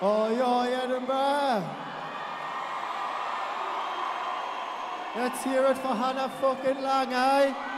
Oh, oi, oi, Edinburgh! Let's hear it for Hannah fucking Laing, eh?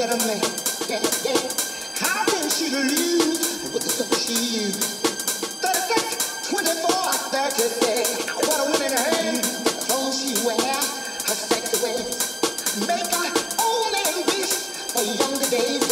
that a man yeah, yeah. How can she lose with the stuff she used? 36, 24, 36 What a winning hand The clothes she wear Her sex ways Make her man wish For younger days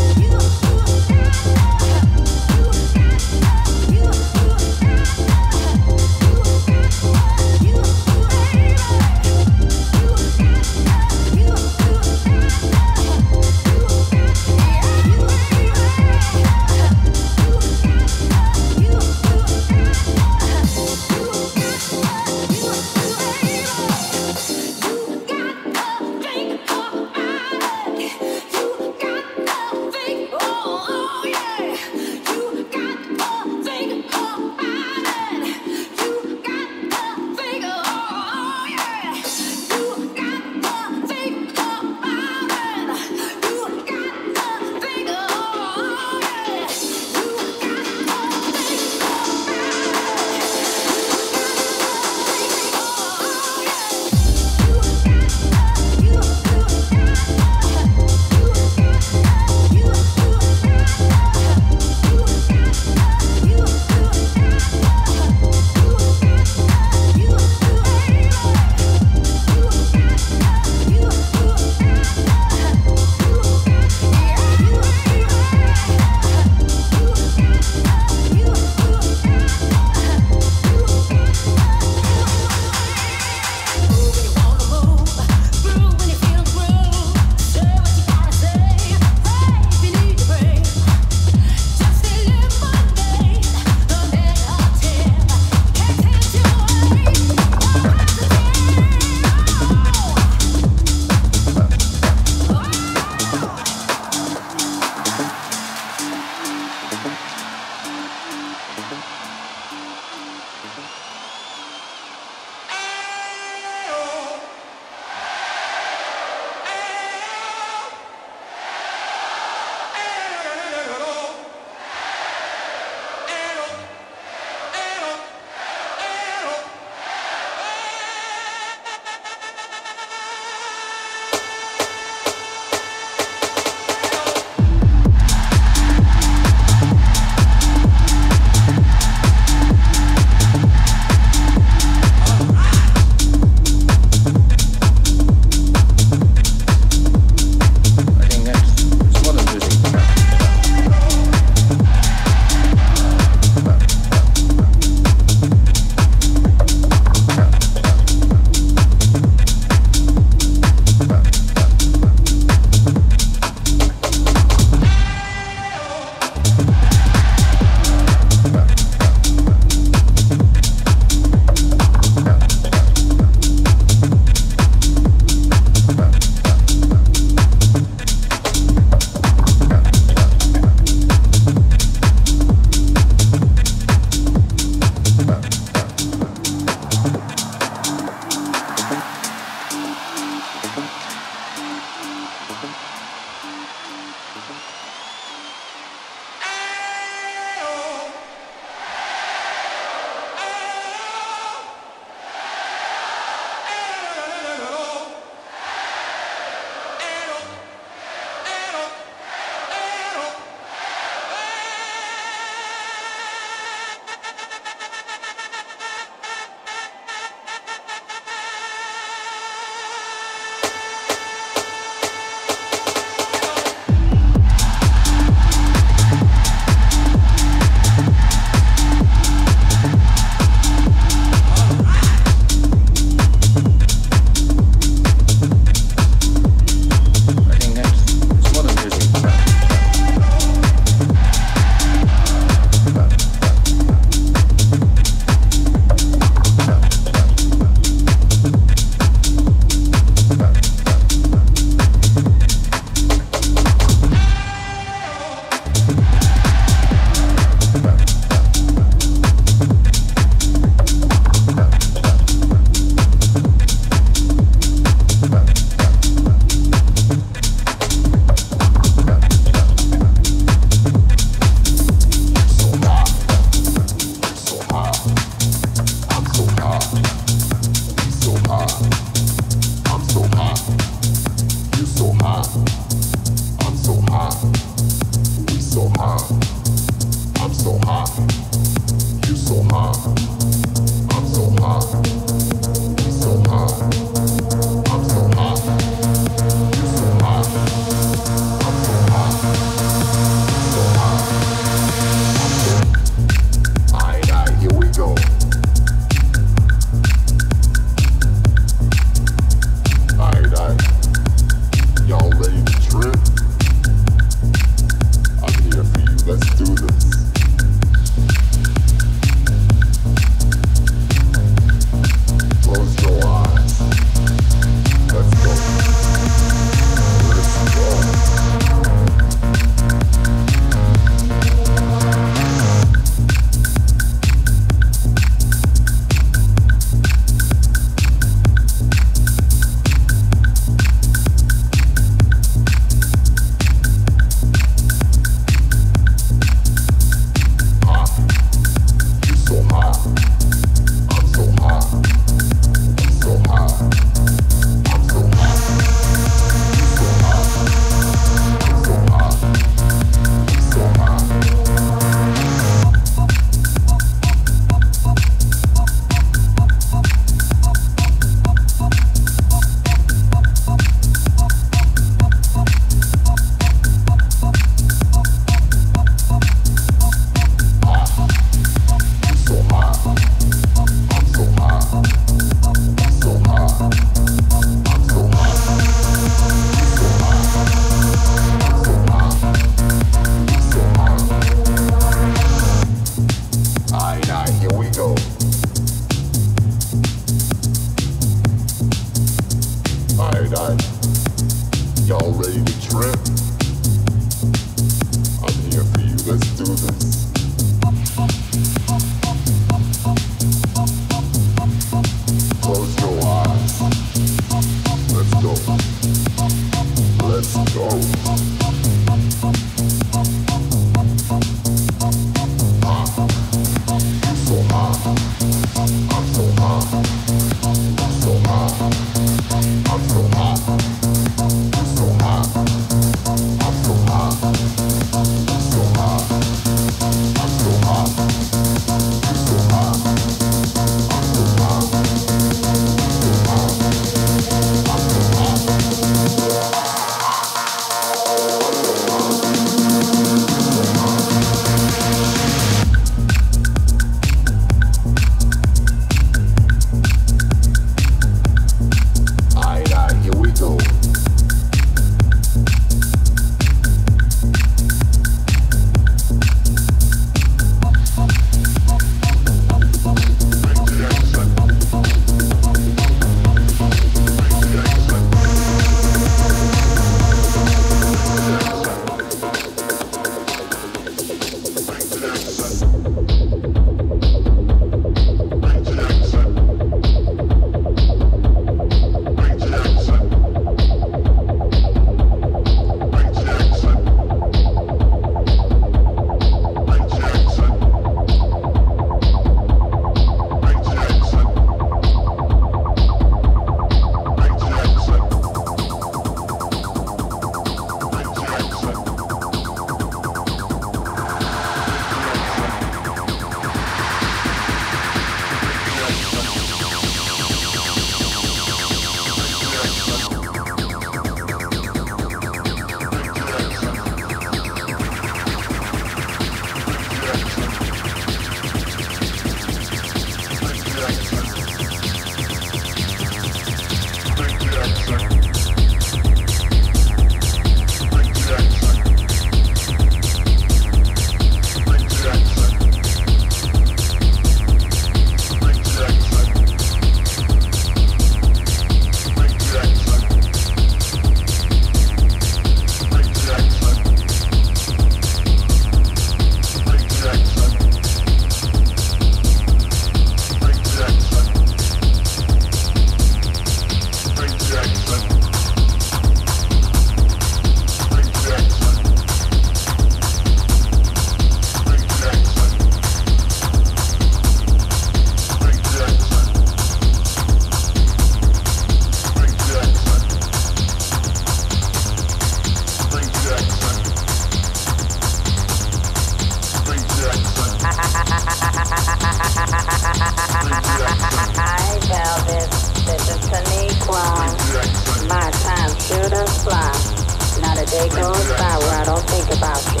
day goes by where I don't think about you.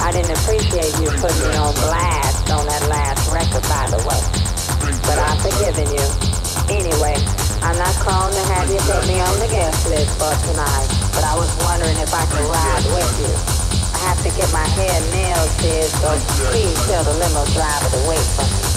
I didn't appreciate you putting me on blast on that last record, by the way. But I've forgiven you. Anyway, I'm not calling to have you put me on the guest list for tonight, but I was wondering if I could ride with you. I have to get my hair nails did, so please tell the limo driver to wait for me.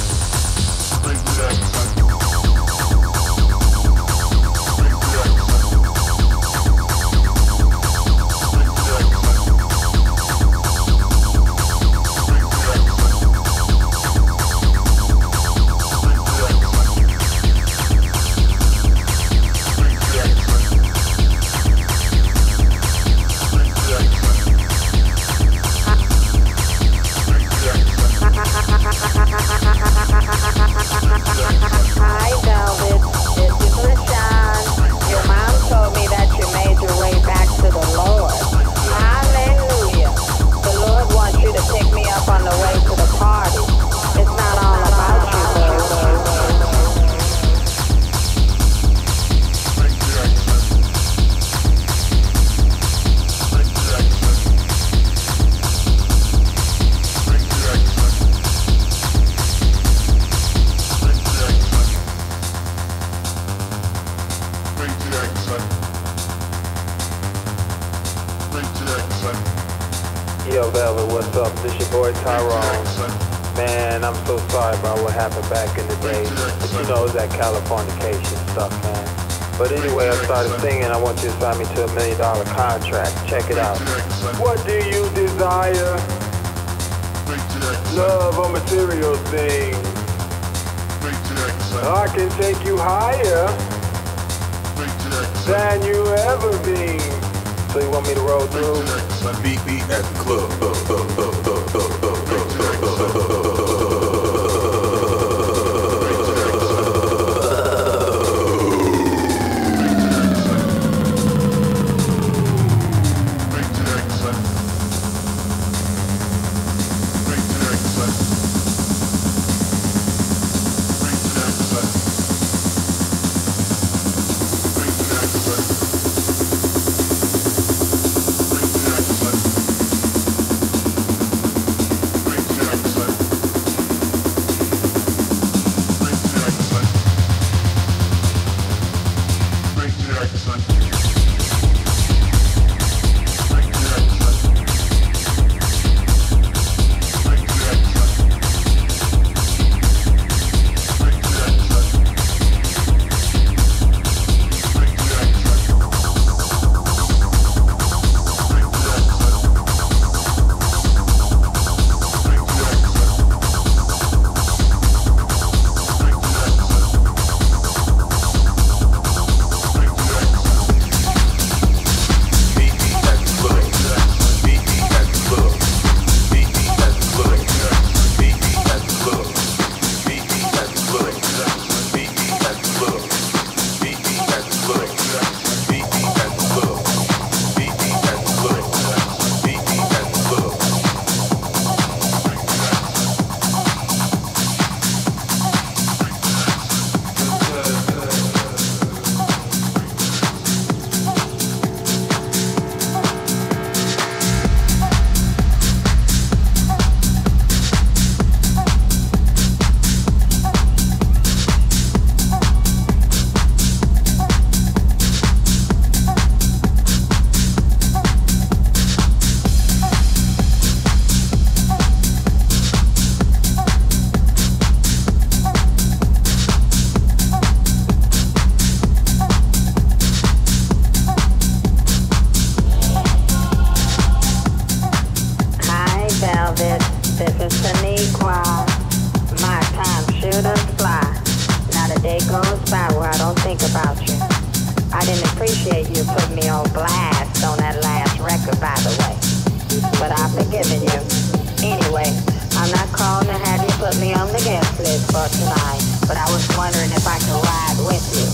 girl tonight, but I was wondering if I could ride with you.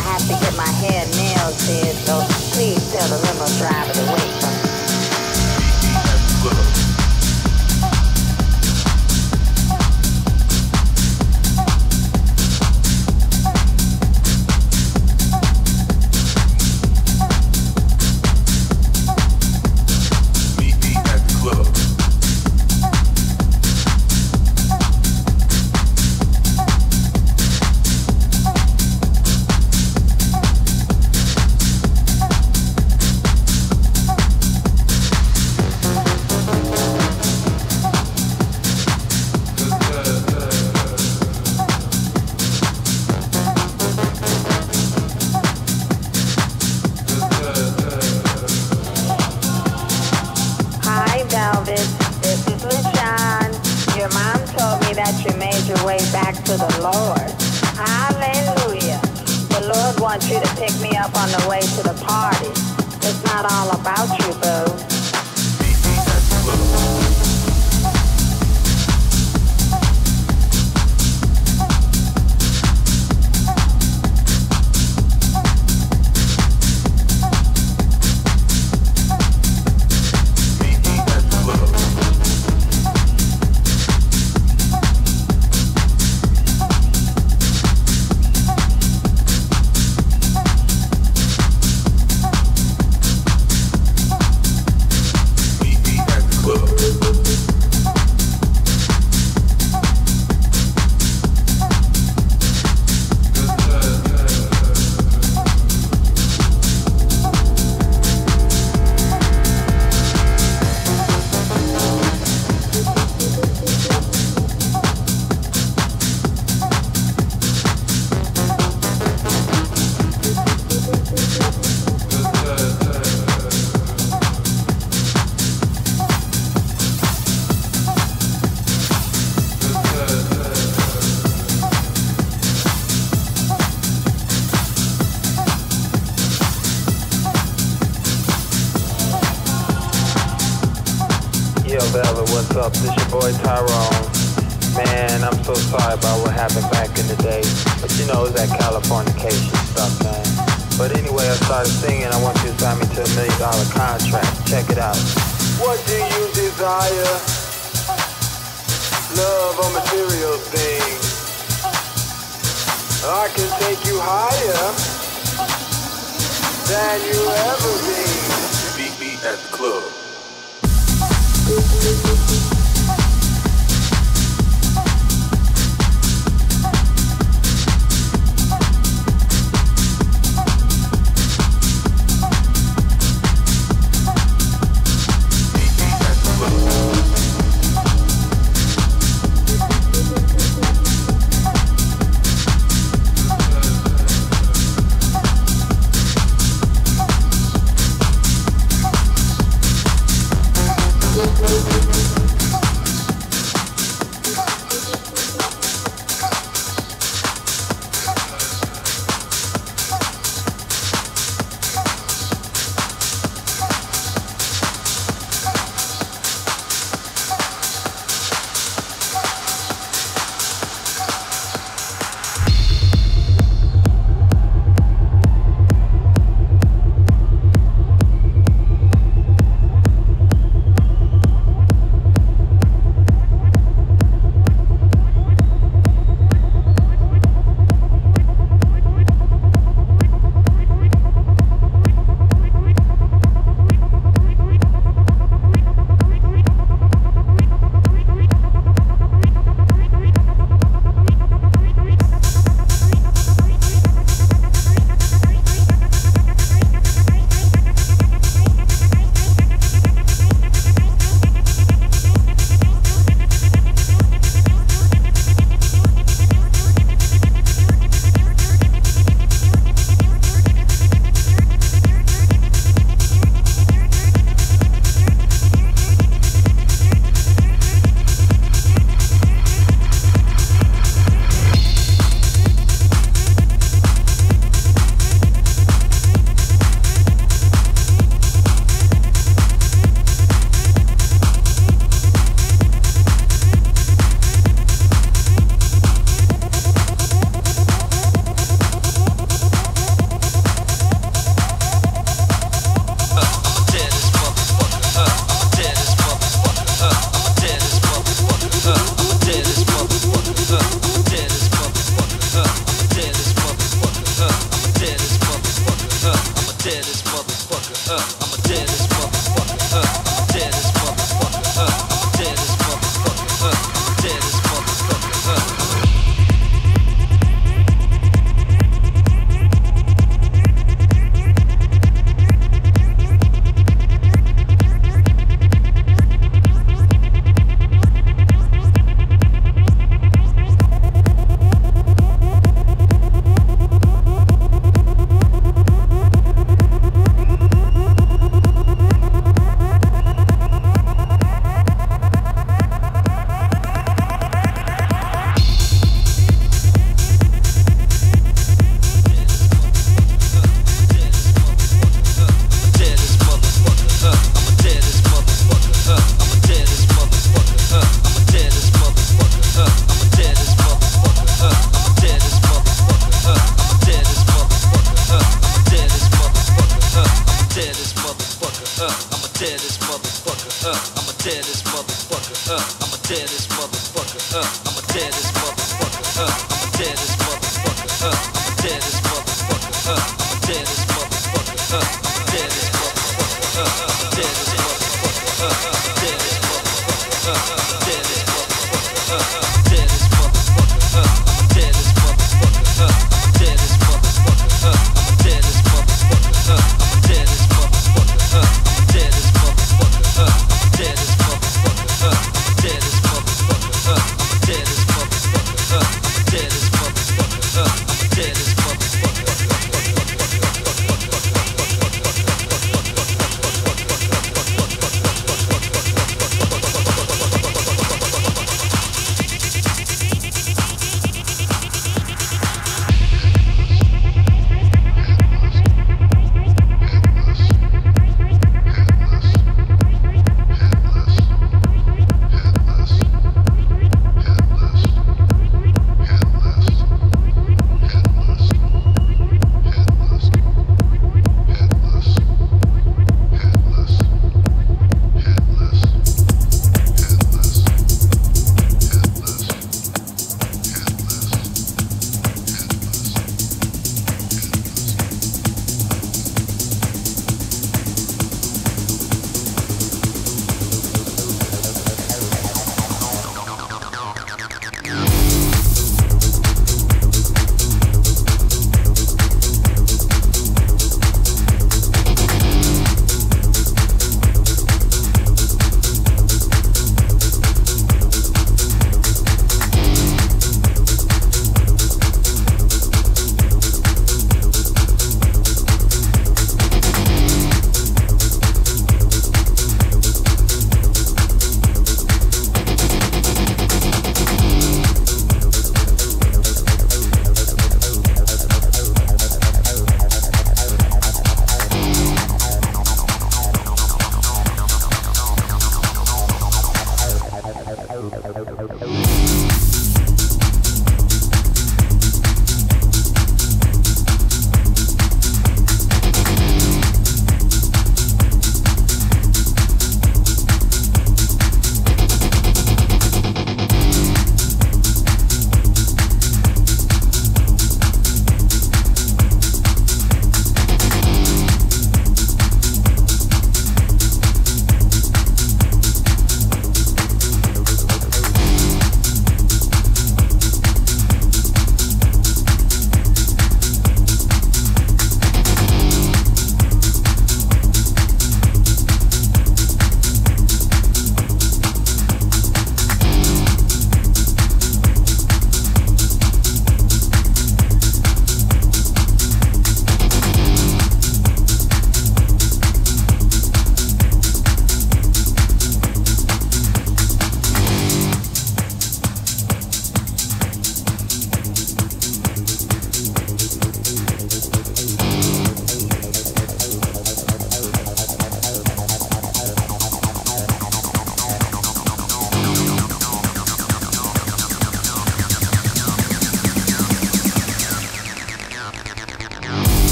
I have to get my hair nailed, Sid, so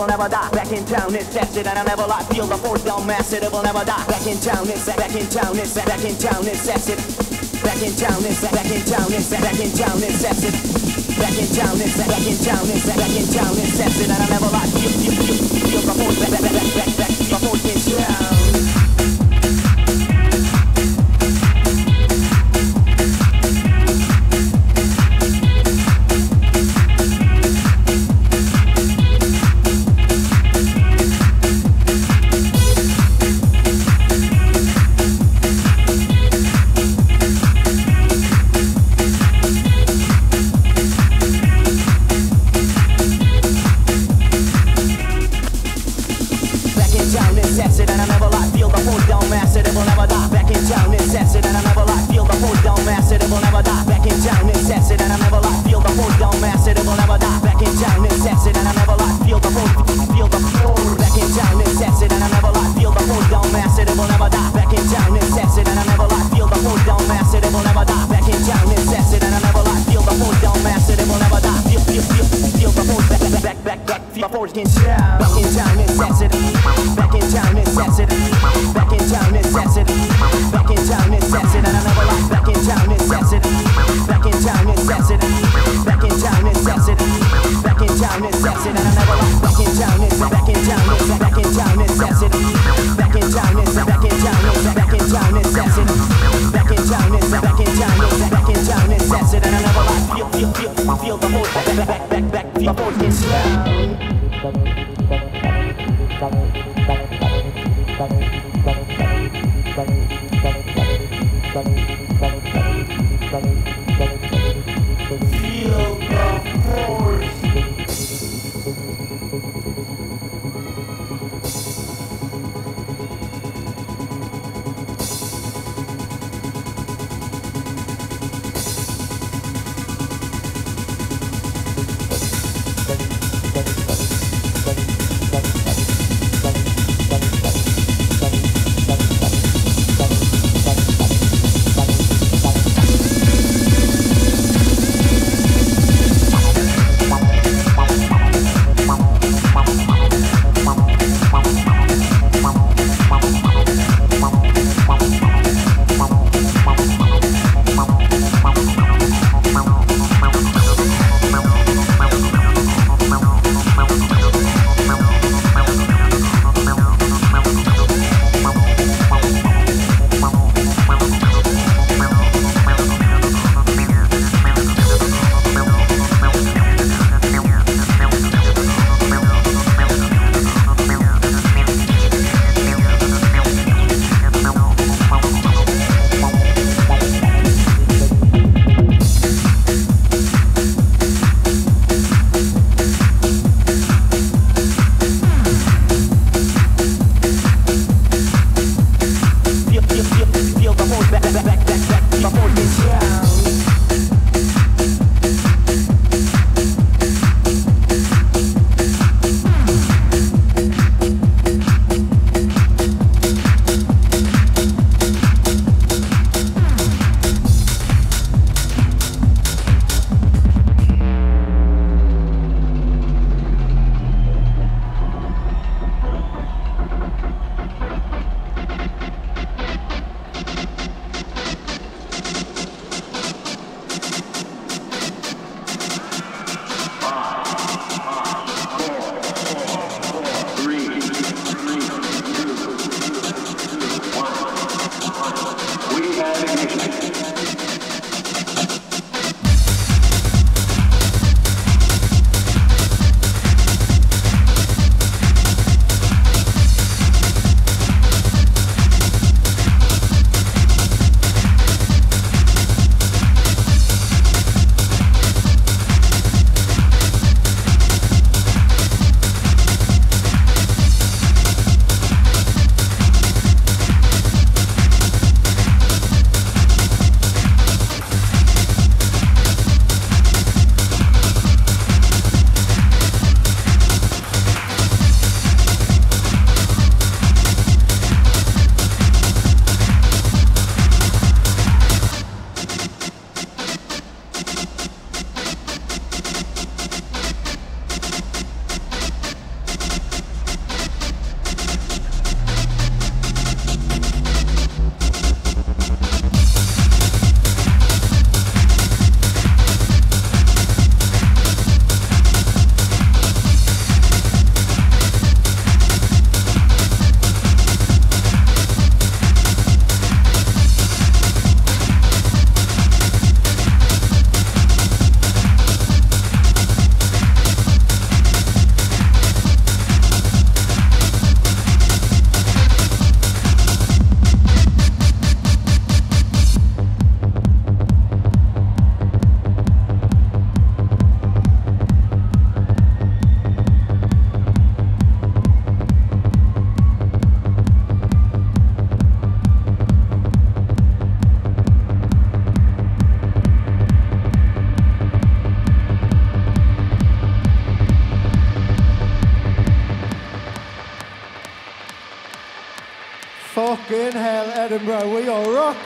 it'll never die. Back in town, it's that and I never lie. Feel the force, don't mess it, it'll never die. Back in town, it's back in town, it's back in town, it's that. Back in town, it's back in town, it's back in town, it's that. Back in town, it's back in town, it's back in town, it's that and I never lie. Feel, feel, feel, feel the force, back, back, back, back, back, the force in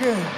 are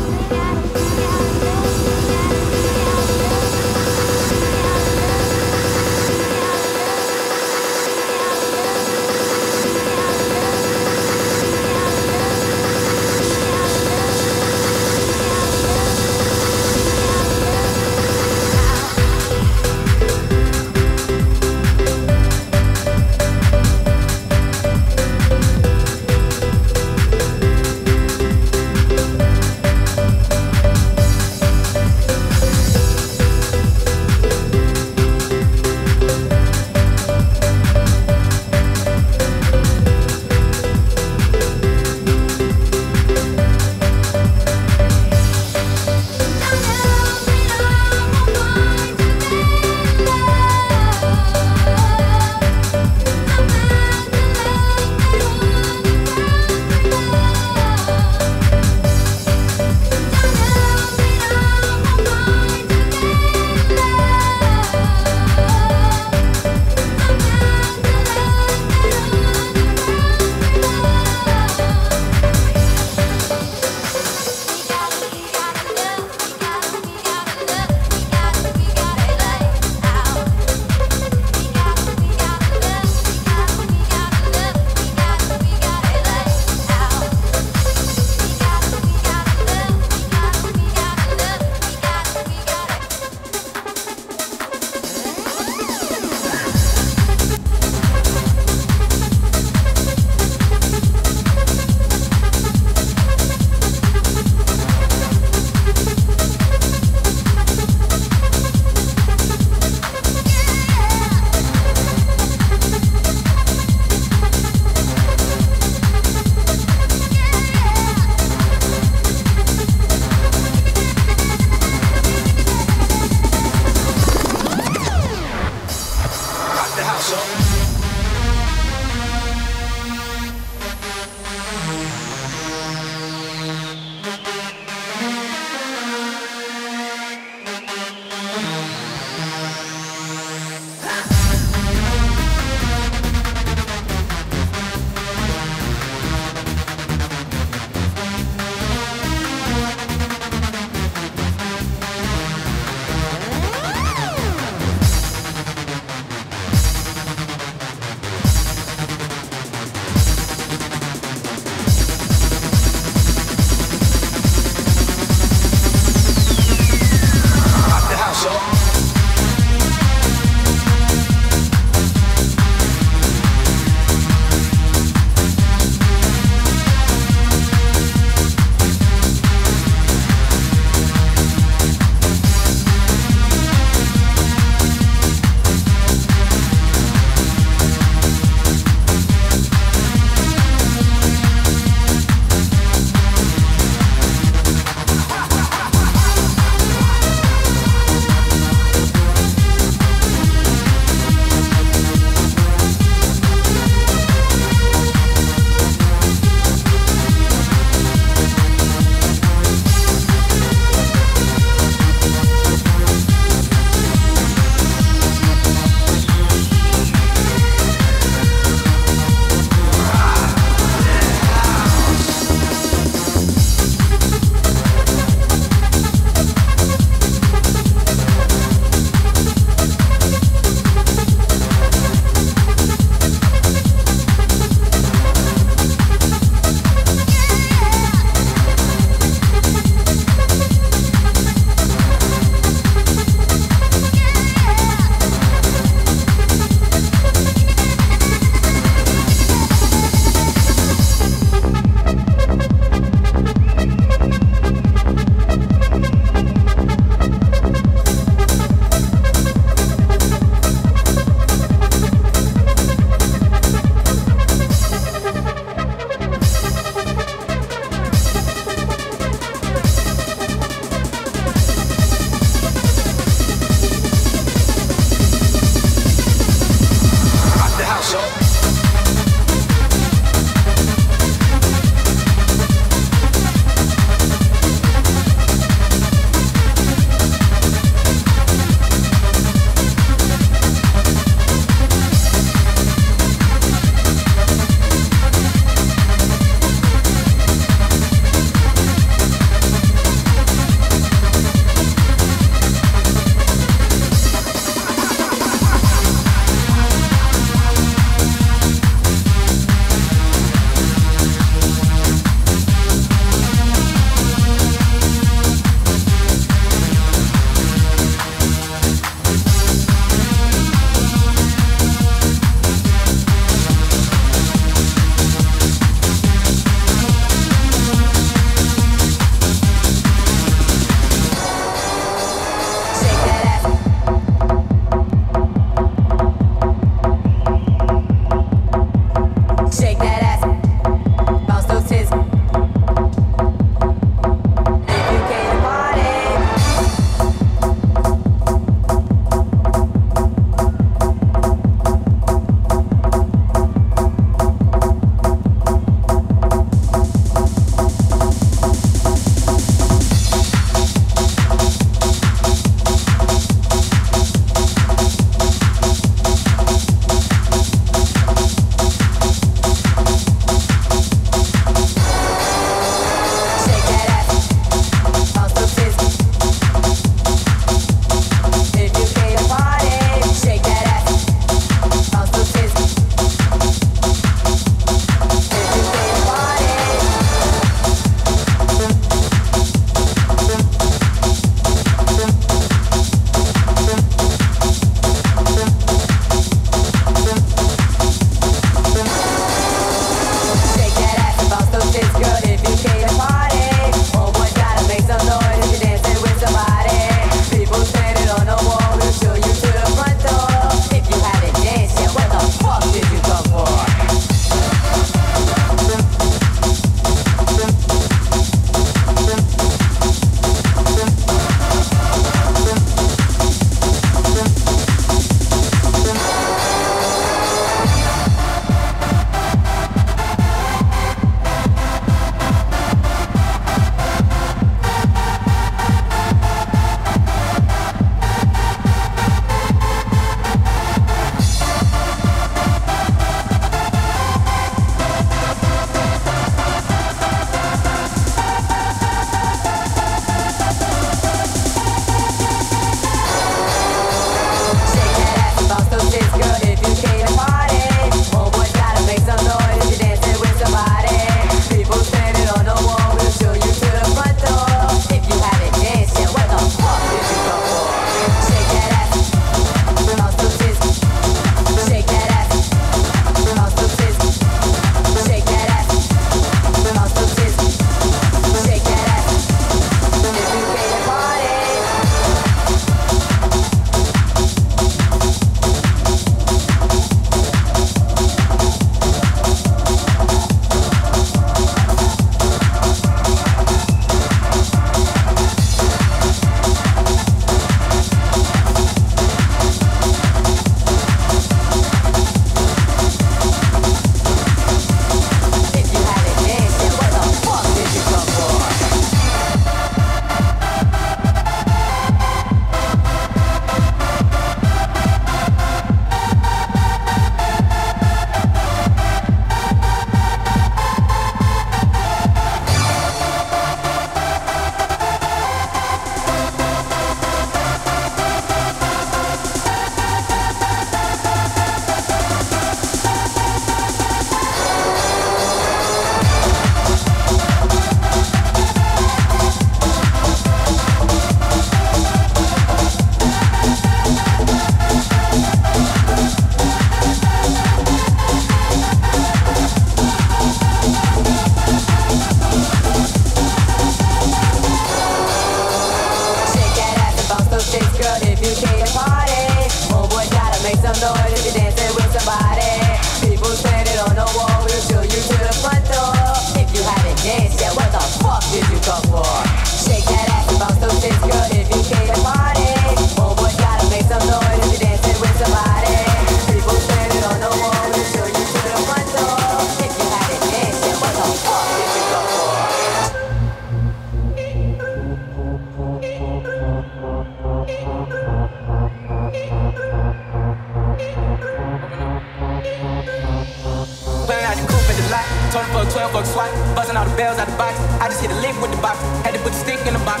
joint for 12 or a. Buzzing all the bells out the box. I just hit a lick with the box. Had to put the stick in the box.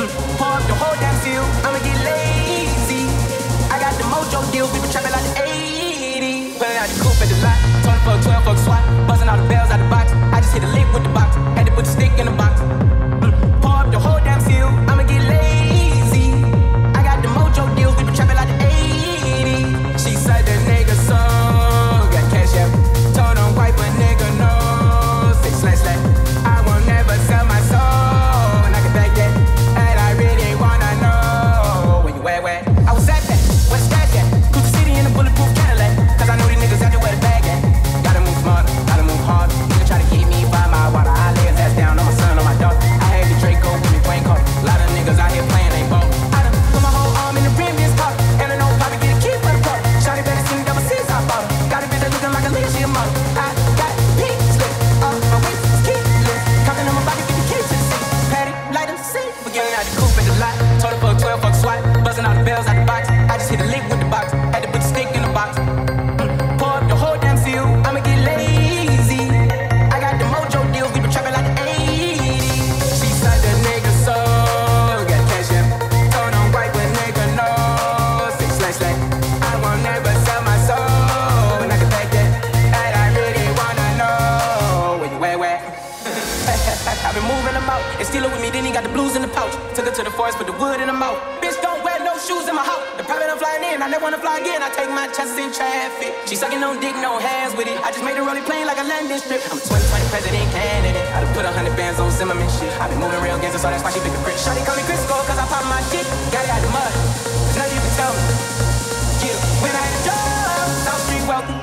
Mm. Pour up the whole damn field, I'ma get lazy. I got the mojo deal. We been trapping like the 80s. Pulling out the coupe at the lot. Joint for 12 or a. Buzzing all the bells out the box. I just hit a lick with the box. Had to put the stick in the box. forest with the wood in the mouth. Bitch, don't wear no shoes in my house. The private I'm flying in, I never wanna fly again. I take my chances in traffic. She sucking no dick, no hands with it. I just made a rolling plane plain like a landing strip. I'm a 2020 president candidate. I done put a hundred bands on Zimmerman shit. I been moving real gangster, so that's why she pick a prick. Shawty call me Crisco, cause I pop my dick. Got it out the mud. There's nothing you can tell me. Yeah, when I had I'm South Street wealthy.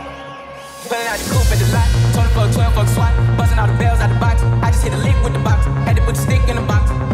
Pulling out the coupe at the lot. 20 the 12 fuck swat. Buzzing all the bells out the box. I just hit a lick with the box. Had to put the stick in the box.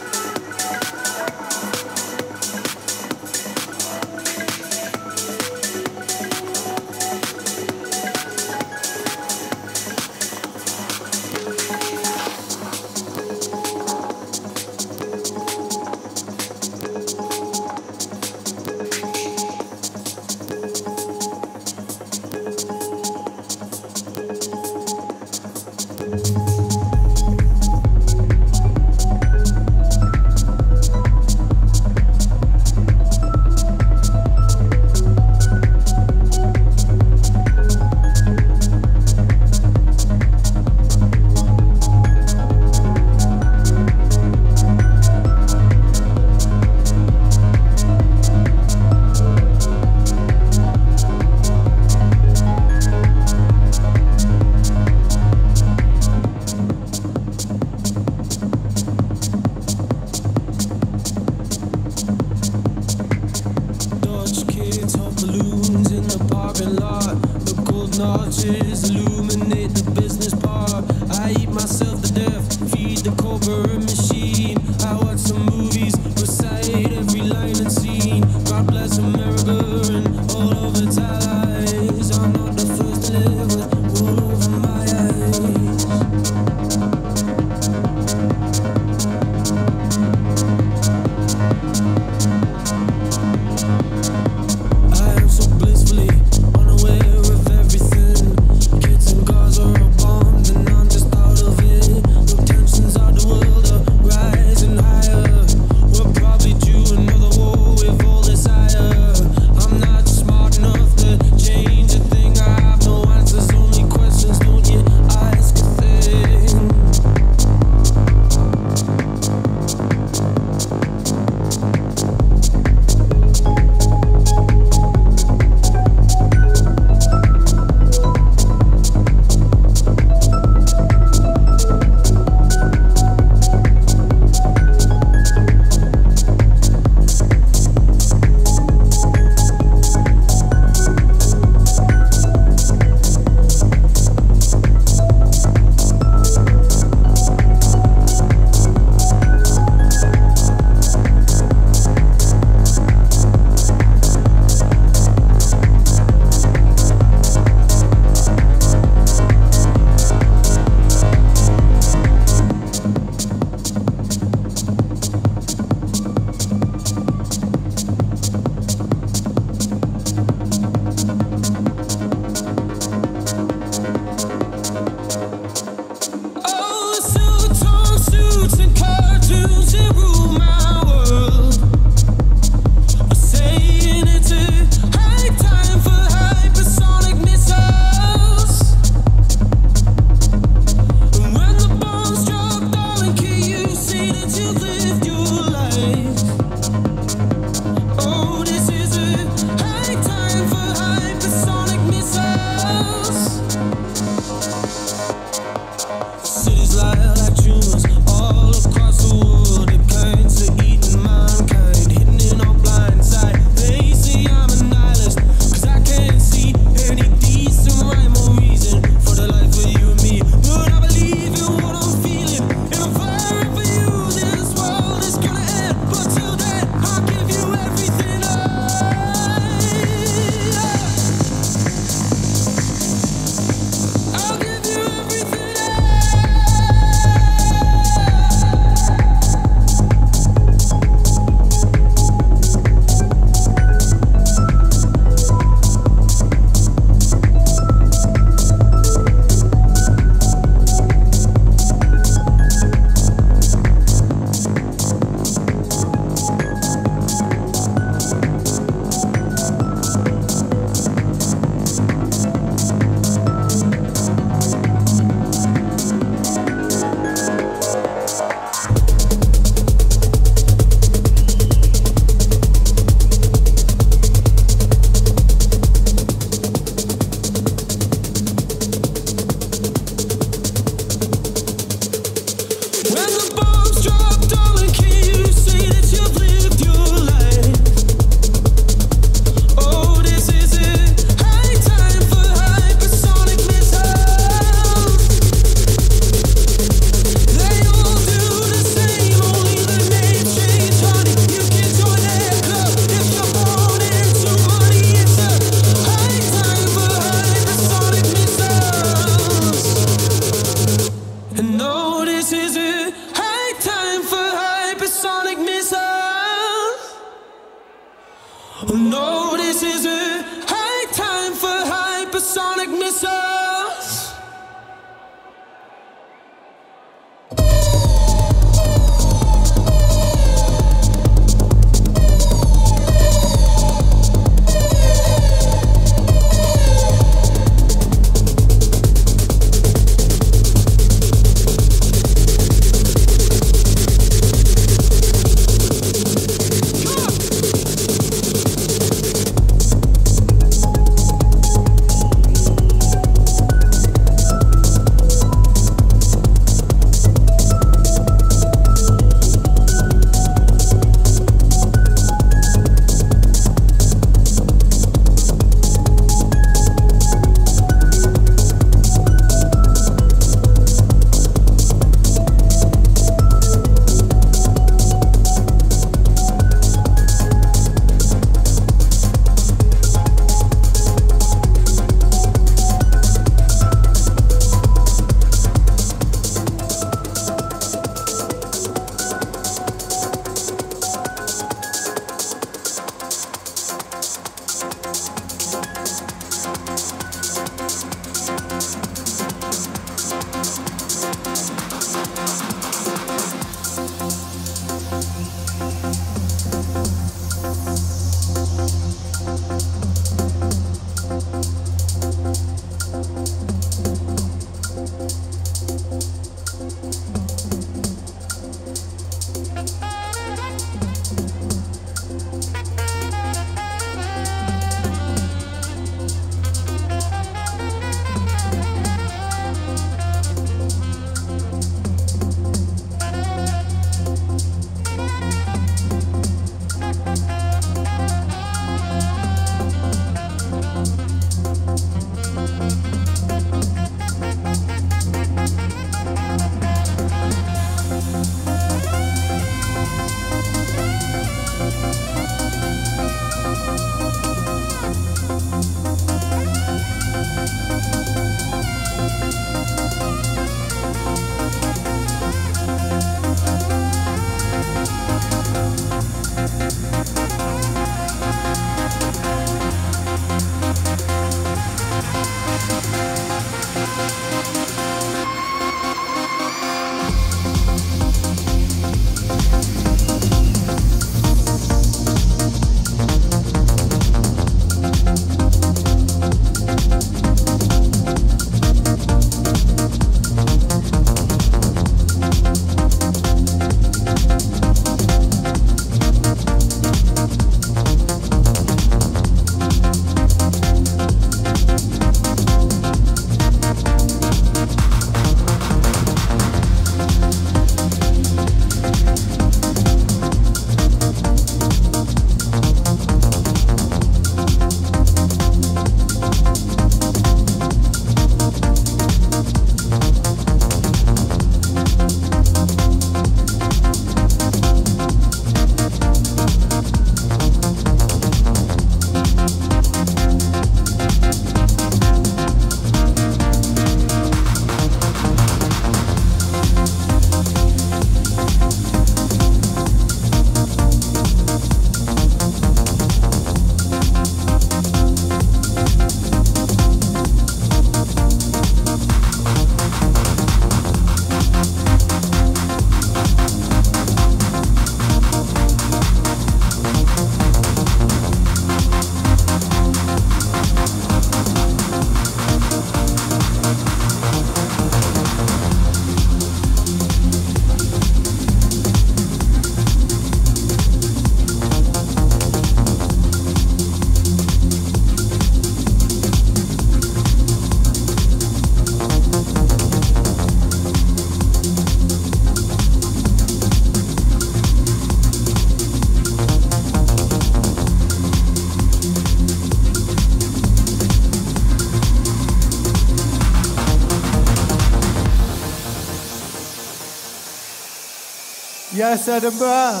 Yes, Edinburgh.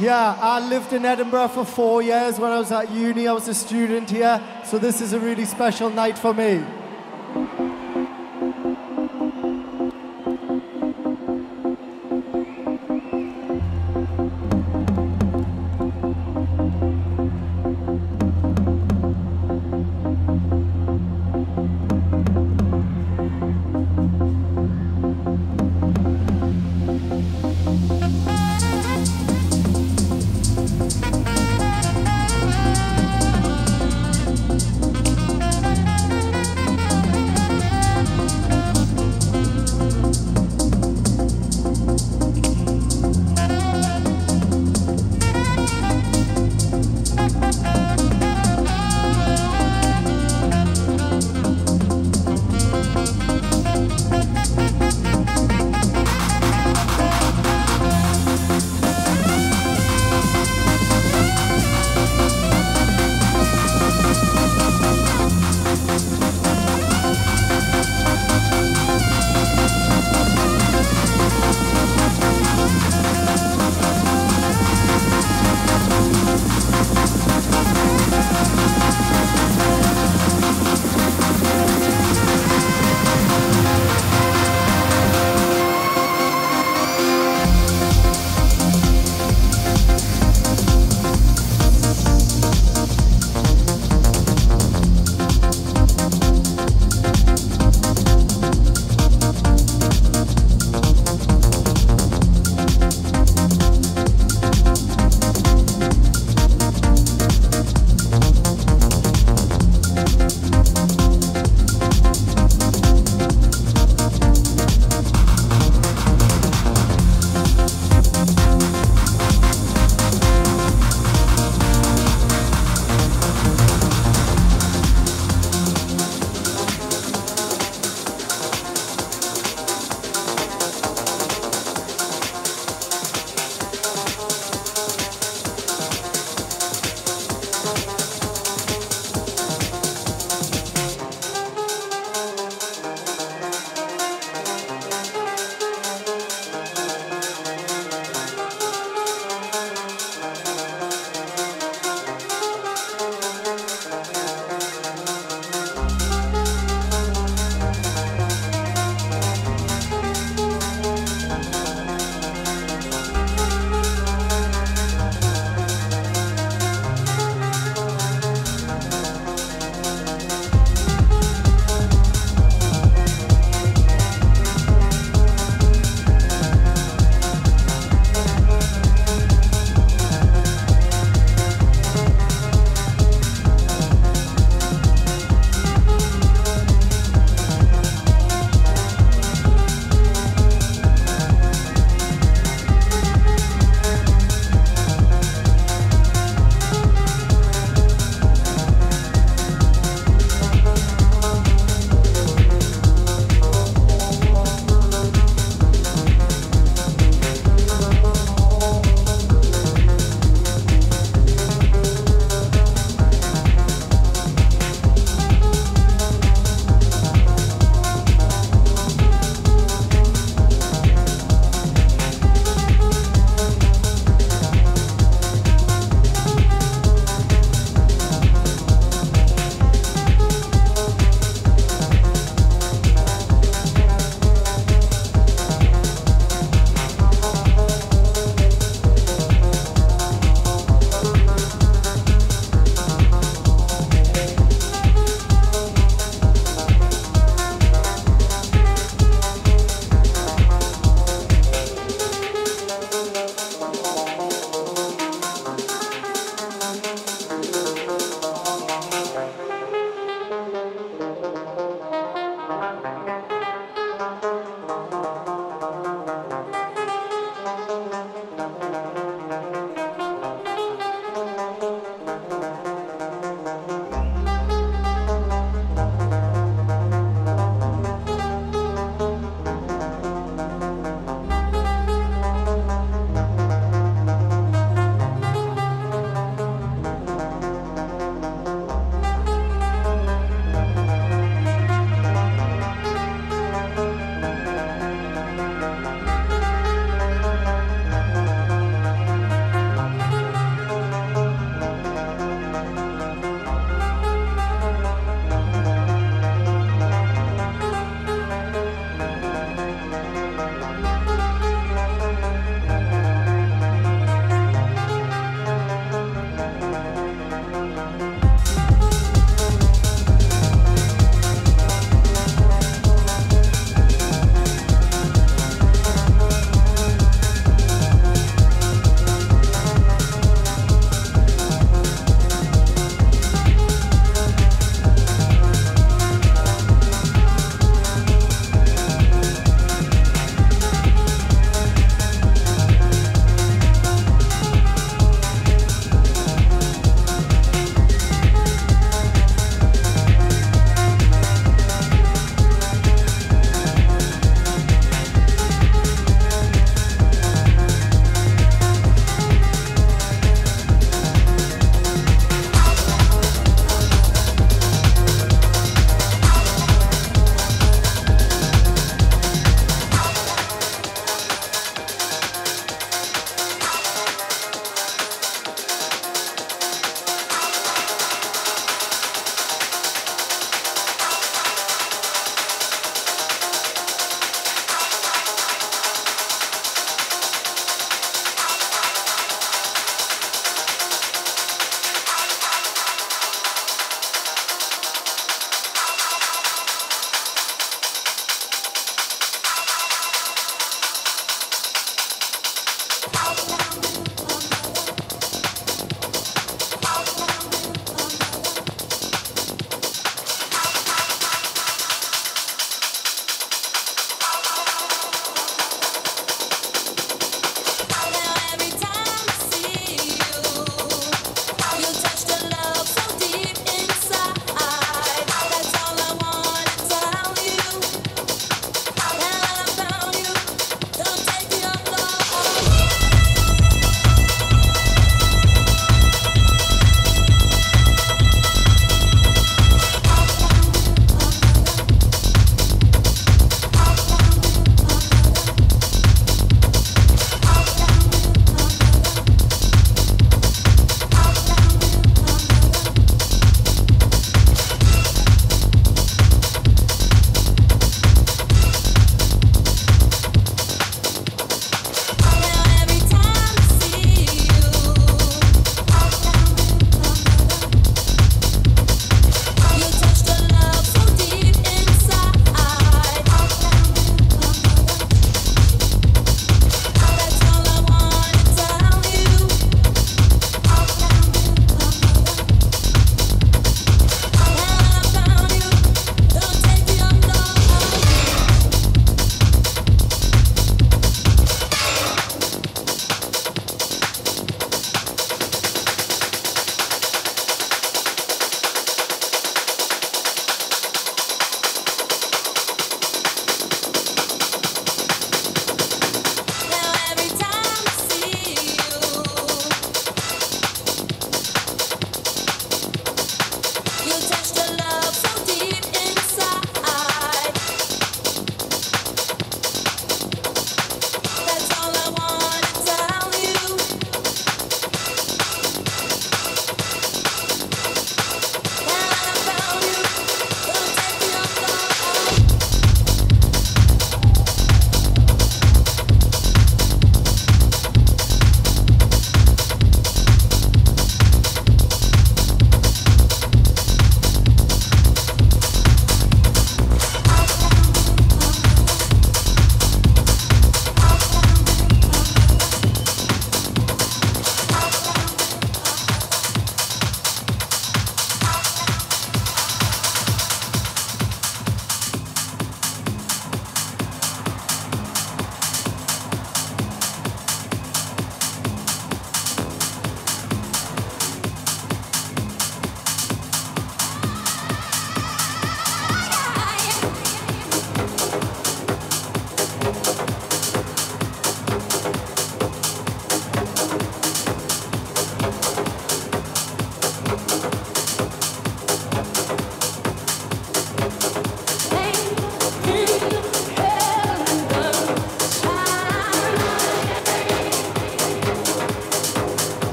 Yeah, I lived in Edinburgh for four years when I was at uni. I was a student here, so this is a really special night for me.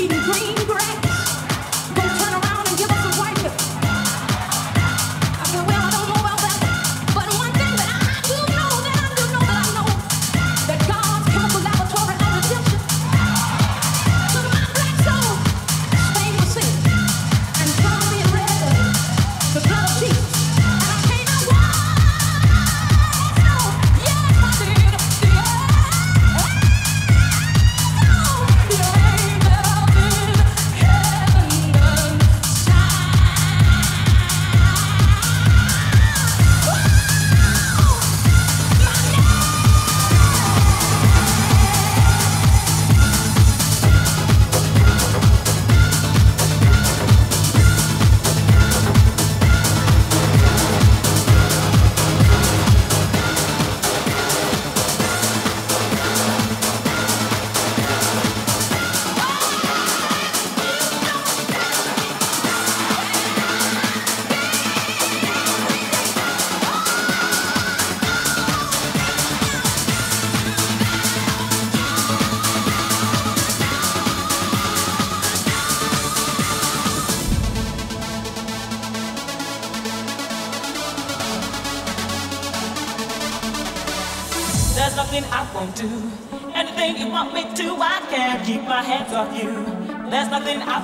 eating green.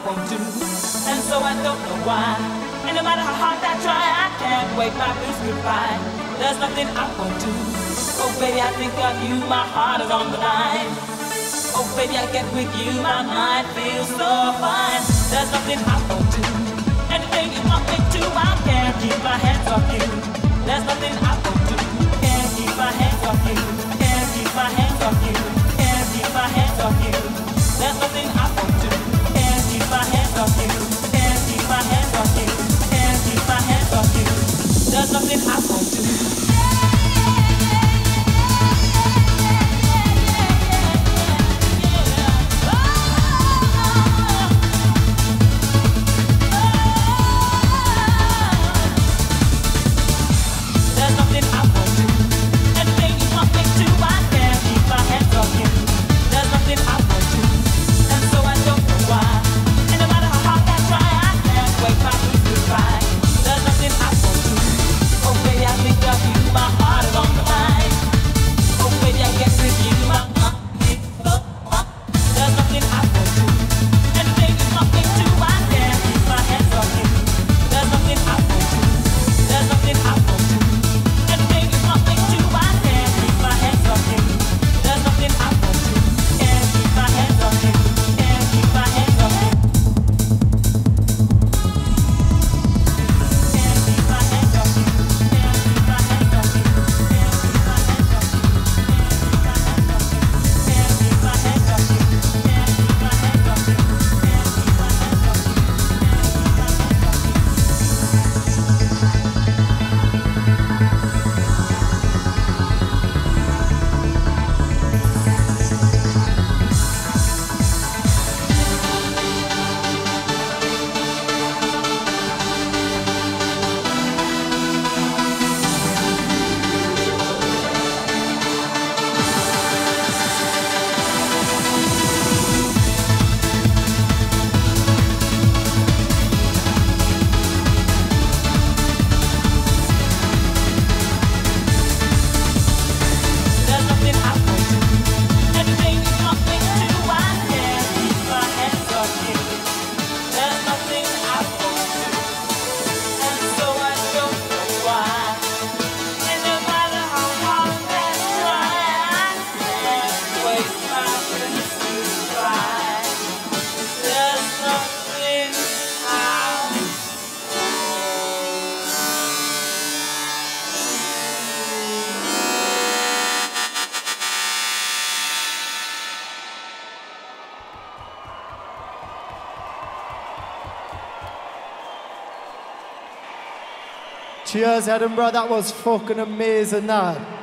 And so I don't know why. And no matter how hard I try, I can't wait my blues goodbye. There's nothing I won't do. Oh baby, I think of you, my heart is on the line. Oh baby, I get with you, my mind feels so fine. There's nothing I won't do. Anything you want me to, I can't keep my hands off you. There's nothing I won't do. Can't keep my hands off you. Can't keep my hands off you. does nothing happen to me. Cheers, Edinburgh. That was fucking amazing, that.